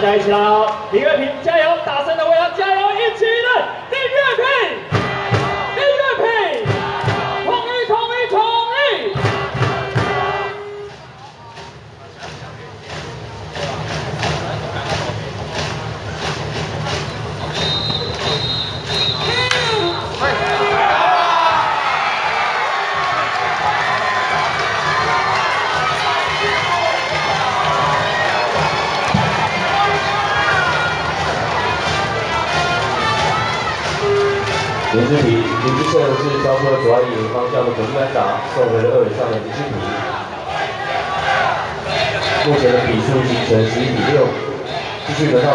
大家一起来哦，李月平加油，大声的为他加油，一起的，林志平，林志胜是交出了左岸野方向的总班长，送回了二位上的林志平。目前的比数形成十一比六，继续得到。